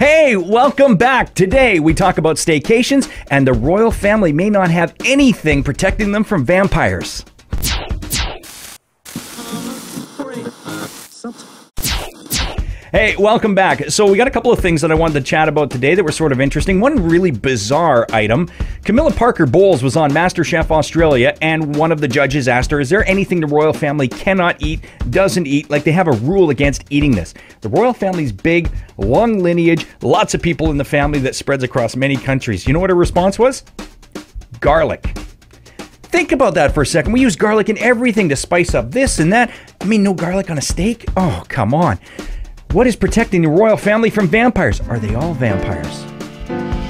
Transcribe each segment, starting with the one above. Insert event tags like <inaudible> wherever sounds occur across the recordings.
Hey, welcome back. Today we talk about staycations, and the royal family may not have anything protecting them from vampires. Hey, welcome back. So, we got a couple of things that I wanted to chat about today that were sort of interesting. One really bizarre item Camilla Parker Bowles was on MasterChef Australia, and one of the judges asked her, Is there anything the royal family cannot eat, doesn't eat? Like they have a rule against eating this. The royal family's big, long lineage, lots of people in the family that spreads across many countries. You know what her response was? Garlic. Think about that for a second. We use garlic in everything to spice up this and that. I mean, no garlic on a steak? Oh, come on. What is protecting the royal family from vampires? Are they all vampires?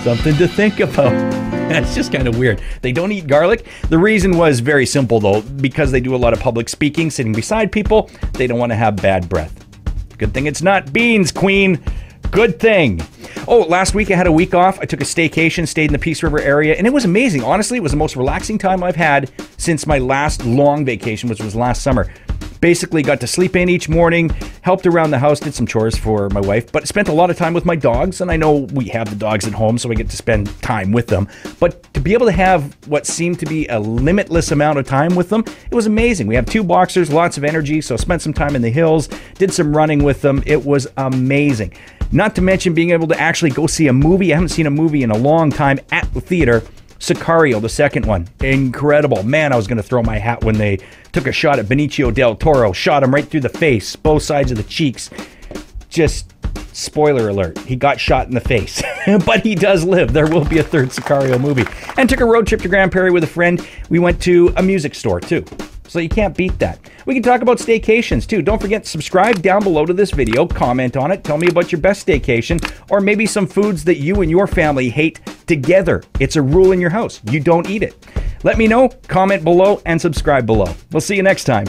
Something to think about. <laughs> That's just kind of weird. They don't eat garlic. The reason was very simple, though, because they do a lot of public speaking, sitting beside people. They don't want to have bad breath. Good thing it's not beans, Queen. Good thing. Oh, last week I had a week off. I took a staycation, stayed in the Peace River area, and it was amazing. Honestly, it was the most relaxing time I've had since my last long vacation, which was last summer. Basically, got to sleep in each morning, helped around the house, did some chores for my wife, but spent a lot of time with my dogs. And I know we have the dogs at home, so I get to spend time with them. But to be able to have what seemed to be a limitless amount of time with them, it was amazing. We have two boxers, lots of energy, so spent some time in the hills, did some running with them. It was amazing. Not to mention being able to actually go see a movie. I haven't seen a movie in a long time at the theater Sicario, the second one, incredible. Man, I was going to throw my hat when they took a shot at Benicio del Toro, shot him right through the face, both sides of the cheeks. Just spoiler alert, he got shot in the face. <laughs> but he does live. There will be a third Sicario movie. And took a road trip to Grande Prairie with a friend. We went to a music store too. So you can't beat that. We can talk about staycations too. Don't forget, subscribe down below to this video, comment on it, tell me about your best staycation, or maybe some foods that you and your family hate together. It's a rule in your house. You don't eat it. Let me know, comment below, and subscribe below. We'll see you next time.